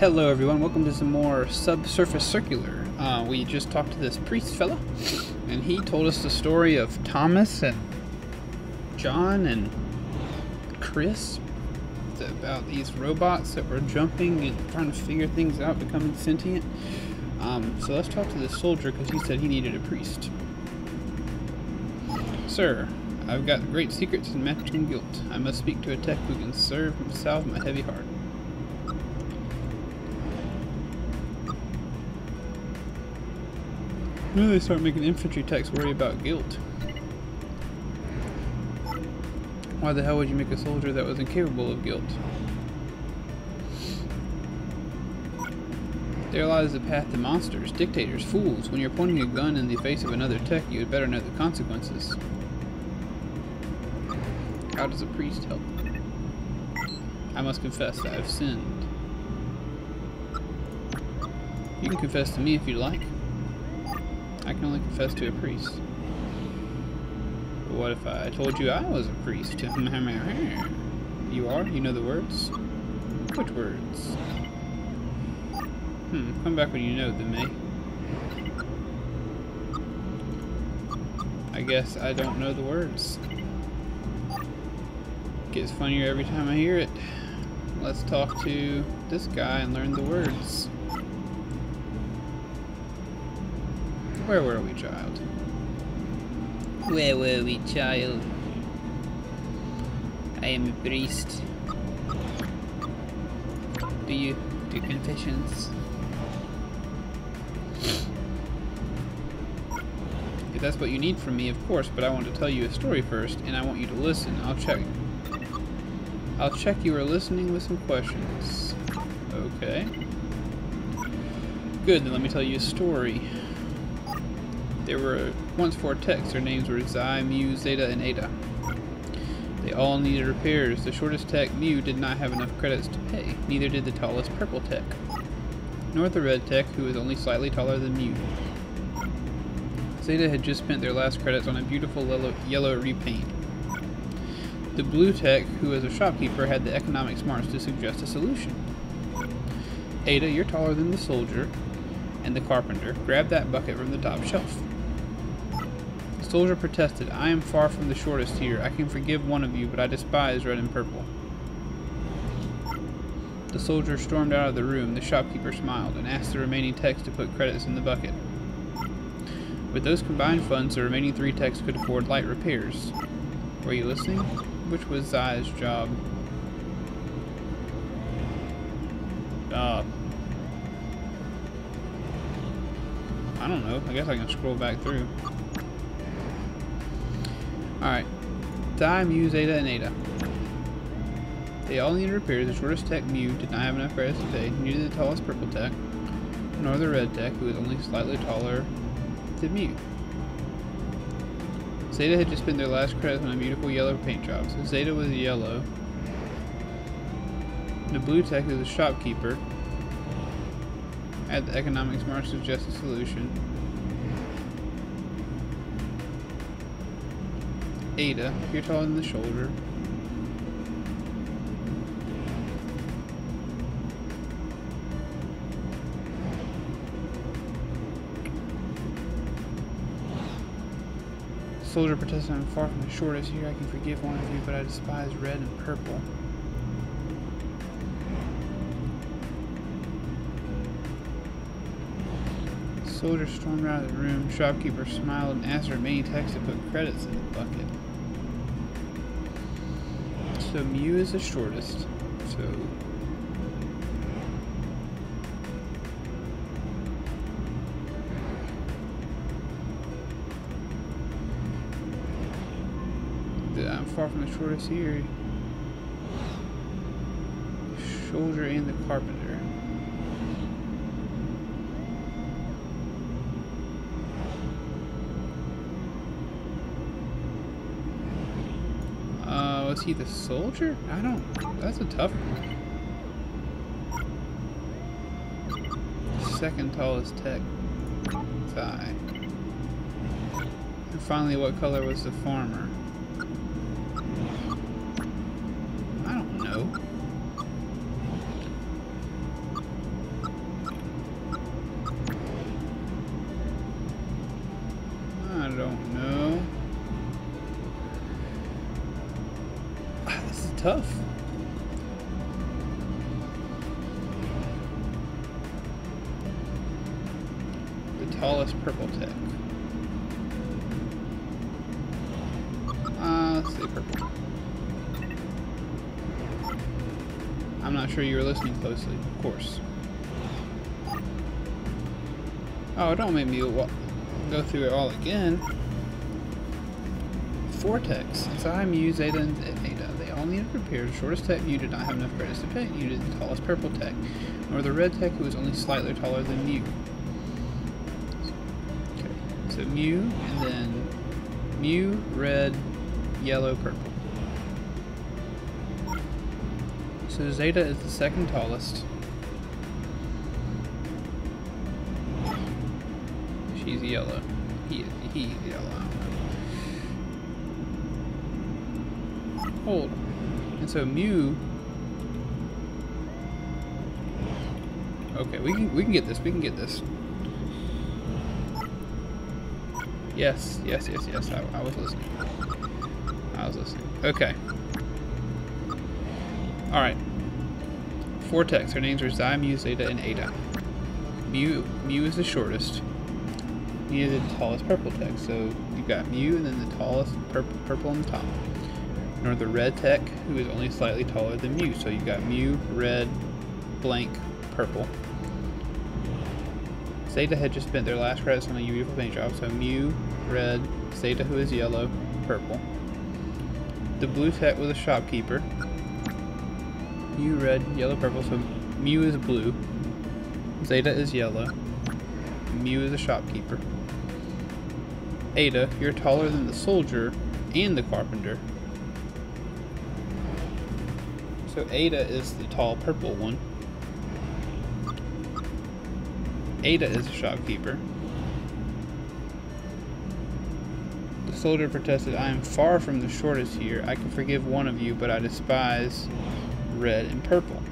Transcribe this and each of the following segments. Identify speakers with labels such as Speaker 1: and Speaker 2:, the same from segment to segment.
Speaker 1: Hello everyone, welcome to some more Subsurface Circular. Uh, we just talked to this priest fella, and he told us the story of Thomas and John and Chris about these robots that were jumping and trying to figure things out, becoming sentient. Um, so let's talk to this soldier because he said he needed a priest. Sir, I've got great secrets in matching guilt. I must speak to a tech who can serve and salve my heavy heart. Do they start making infantry techs worry about guilt? Why the hell would you make a soldier that was incapable of guilt? There lies the path to monsters, dictators, fools. When you're pointing a gun in the face of another tech, you had better know the consequences. How does a priest help? I must confess that I've sinned. You can confess to me if you'd like. I can only confess to a priest. But what if I told you I was a priest? you are? You know the words? Which words? Hmm, come back when you know them, eh? I guess I don't know the words. Gets funnier every time I hear it. Let's talk to this guy and learn the words. Where were we, child? Where were we, child? I am a priest. Do you do confessions? If that's what you need from me, of course, but I want to tell you a story first, and I want you to listen. I'll check I'll check you are listening with some questions. Okay. Good, then let me tell you a story. There were once four techs. Their names were Xi, Mu, Zeta, and Ada. They all needed repairs. The shortest tech, Mu, did not have enough credits to pay. Neither did the tallest purple tech. Nor the red tech, who was only slightly taller than Mu. Zeta had just spent their last credits on a beautiful yellow, yellow repaint. The blue tech, who was a shopkeeper, had the economic smarts to suggest a solution. Ada, you're taller than the soldier and the carpenter. Grab that bucket from the top shelf. Soldier protested, I am far from the shortest here. I can forgive one of you, but I despise red and purple. The soldier stormed out of the room. The shopkeeper smiled and asked the remaining techs to put credits in the bucket. With those combined funds, the remaining three techs could afford light repairs. Were you listening? Which was Xi's job? Uh, I don't know. I guess I can scroll back through. Alright. Time, Mu, Zeta, and Ada. They all needed repairs. The shortest tech, Mu, did not have enough credits to pay. Neither the tallest purple tech, nor the red tech, who was only slightly taller than Mu. Zeta had just spent their last credits on a beautiful yellow paint job, so Zeta was yellow. The blue tech is a shopkeeper. at the Economics smart suggest a solution. Ada, you're taller than the shoulder. soldier protested, I'm far from the shortest here. I can forgive one of you, but I despise red and purple. Soldier stormed out of the room. Shopkeeper smiled and asked her many texts to put credits in the bucket. So Mu is the shortest. So I'm far from the shortest here. Soldier and the carpenter. Uh, was he the soldier? I don't. That's a tough one. Second tallest tech. Thigh. And finally, what color was the farmer? Tough. The tallest purple tick. Uh, let's say purple. I'm not sure you were listening closely, of course. Oh, don't make me go through it all again. Vortex. Xi, Mu, Zeta, and Repairs. The shortest tech you did not have enough credits to pay. You did the tallest purple tech, nor the red tech who was only slightly taller than Mu. Okay, so Mu, and then Mu, red, yellow, purple. So Zeta is the second tallest. She's yellow. He, he's yellow. Hold. And so mu. Okay, we can we can get this. We can get this. Yes, yes, yes, yes. I, I was listening. I was listening. Okay. All right. Vortex. Her names are Xi, Zeta, and Ada. Mu Mu is the shortest. Mu is the tallest purple tech. So you've got Mu and then the tallest purple purple on the top nor the red tech, who is only slightly taller than Mu. So you've got Mu, red, blank, purple. Zeta had just spent their last credits on a beautiful paint job, so Mu, red, Zeta, who is yellow, purple. The blue tech was a shopkeeper. Mu, red, yellow, purple, so Mu is blue. Zeta is yellow. Mu is a shopkeeper. Ada, you're taller than the soldier and the carpenter, So Ada is the tall purple one. Ada is a shopkeeper. The soldier protested, I am far from the shortest here. I can forgive one of you, but I despise red and purple.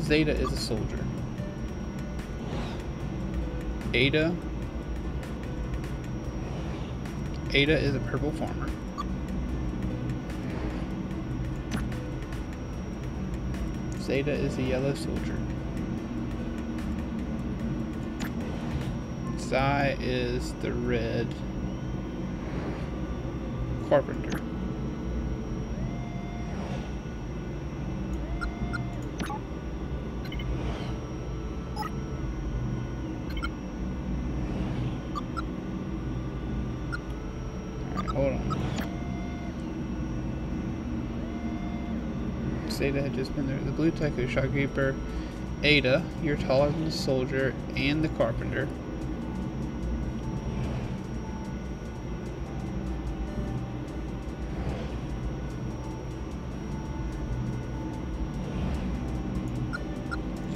Speaker 1: Zeta is a soldier. Ada Ada is a purple farmer. Zeta is a yellow soldier. Xi is the red carpenter. Zeta had just been there. The blue is shopkeeper. Ada, you're taller than the soldier and the carpenter.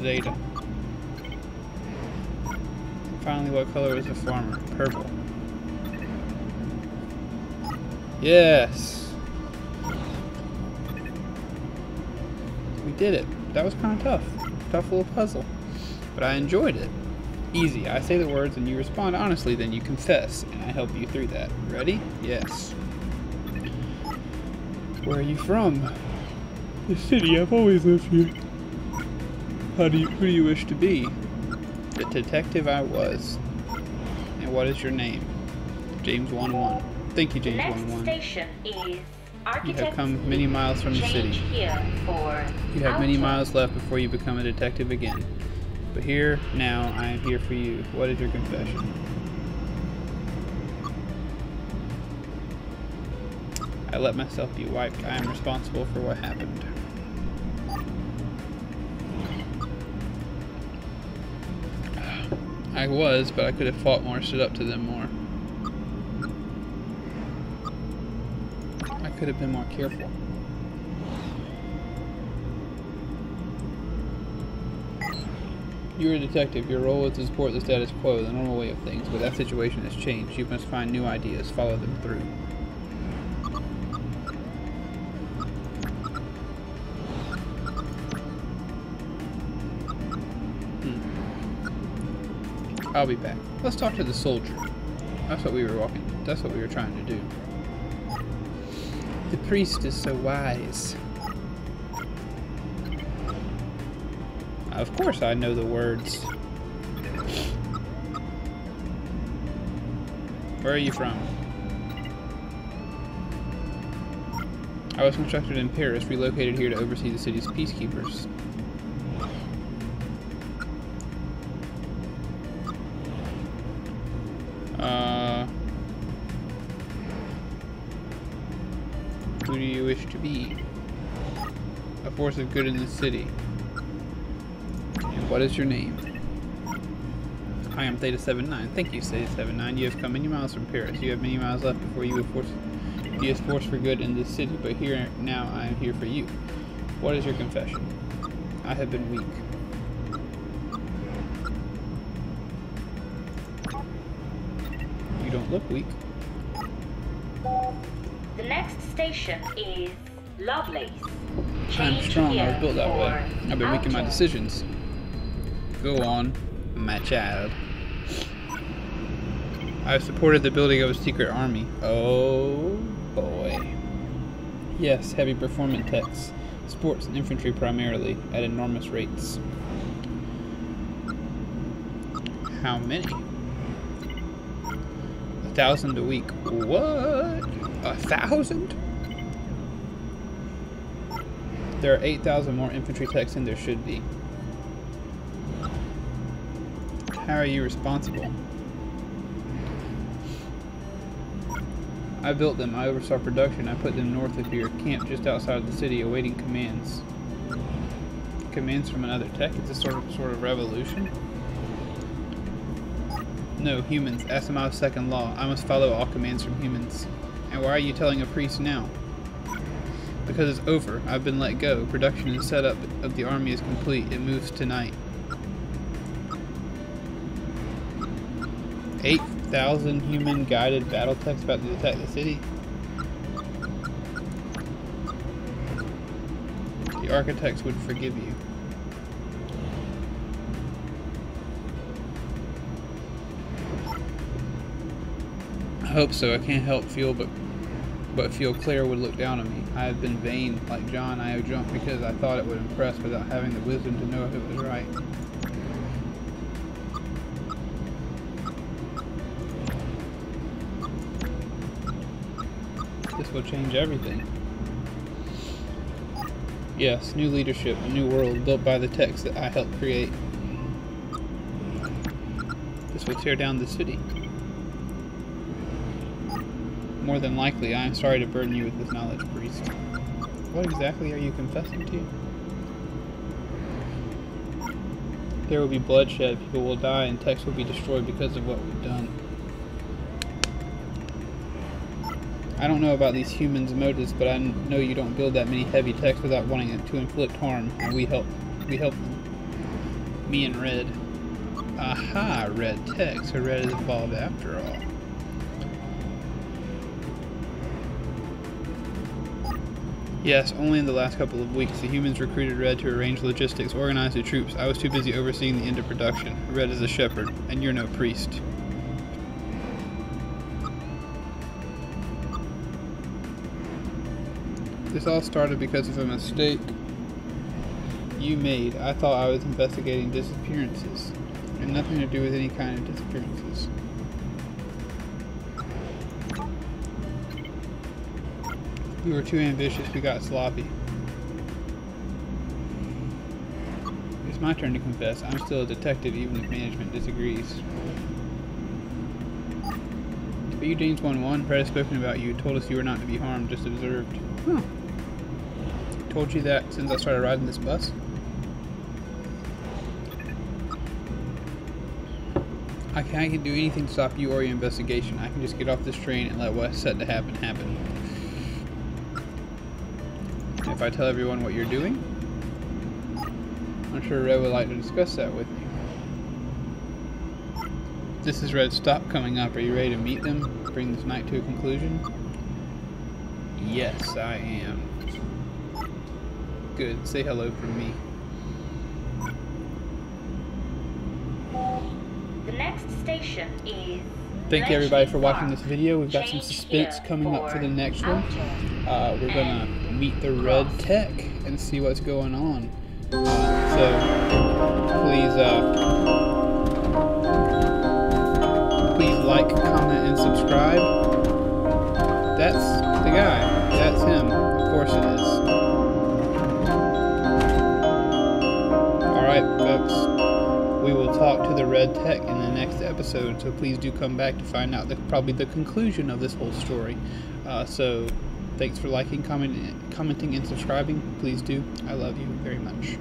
Speaker 1: Zeta. finally, what color is the farmer? Purple. Yes. Did it. That was kind of tough. Tough little puzzle. But I enjoyed it. Easy. I say the words and you respond honestly, then you confess, and I help you through that. Ready? Yes. Where are you from? The city. I've always lived here. How do you, who do you wish to be? The detective I was. And what is your name? James 1-1. Thank you, James 1-1.
Speaker 2: Next station is
Speaker 1: you have come many miles from the city. You have many miles left before you become a detective again. But here, now, I am here for you. What is your confession? I let myself be wiped. I am responsible for what happened. I was, but I could have fought more, stood up to them more. Could have been more careful. You're a detective. Your role is to support the status quo, the normal way of things, but that situation has changed. You must find new ideas, follow them through. Hmm. I'll be back. Let's talk to the soldier. That's what we were walking. That's what we were trying to do. The priest is so wise. Of course I know the words. Where are you from? I was constructed in Paris, relocated here to oversee the city's peacekeepers. Force of good in the city. And what is your name? I am Theta 79. Thank you, Theta 79. You have come many miles from Paris. You have many miles left before you will force be a force for good in this city, but here now I am here for you. What is your confession? I have been weak. You don't look weak.
Speaker 2: The next station is Lovelace.
Speaker 1: I'm strong. I was built that way. I've been making my decisions. Go on, my child. I have supported the building of a secret army. Oh boy. Yes, heavy performance techs, sports and infantry primarily, at enormous rates. How many? A thousand a week. What? A thousand? There are 8,000 more infantry techs than there should be. How are you responsible? I built them. I oversaw production. I put them north of here, camped just outside the city, awaiting commands. Commands from another tech? It's a sort of sort of revolution? No, humans. Asimov's second law. I must follow all commands from humans. And why are you telling a priest now? Because it's over. I've been let go. Production and setup of the army is complete. It moves tonight. 8,000 human guided battle techs about to attack the city. The architects would forgive you. I hope so. I can't help feel but but feel Claire would look down on me. I have been vain, like John I have jumped because I thought it would impress without having the wisdom to know if it was right. This will change everything. Yes, new leadership, a new world built by the techs that I helped create. This will tear down the city. More than likely, I am sorry to burden you with this knowledge, priest. What exactly are you confessing to? There will be bloodshed, people will die, and texts will be destroyed because of what we've done. I don't know about these humans' motives, but I know you don't build that many heavy techs without wanting to inflict harm, and we help. We help them. Me and Red. Aha, Red Tech, so Red is involved after all. Yes, only in the last couple of weeks, the humans recruited Red to arrange logistics, organize the troops. I was too busy overseeing the end of production. Red is a shepherd, and you're no priest. This all started because of a mistake you made. I thought I was investigating disappearances. and nothing to do with any kind of disappearances. We were too ambitious, we got sloppy. It's my turn to confess. I'm still a detective even if management disagrees. But you James 1-1, Red has spoken about you, told us you were not to be harmed, just observed. Huh. Told you that since I started riding this bus? I can't do anything to stop you or your investigation. I can just get off this train and let what's set to happen happen. If I tell everyone what you're doing, I'm sure Red would like to discuss that with you. This is Red Stop coming up. Are you ready to meet them? Bring this night to a conclusion? Yes, I am. Good. Say hello from me.
Speaker 2: The next station is
Speaker 1: thank you everybody for watching this video. We've got some suspense coming up for the next one. Uh, we're gonna meet the red tech and see what's going on. Uh, so please, uh, please like, comment, and subscribe. That's the guy. That's him. Of course it is. Alright, folks. We will talk to the Red Tech in the next episode, so please do come back to find out the, probably the conclusion of this whole story. Uh, so, thanks for liking, comment, commenting, and subscribing. Please do. I love you very much.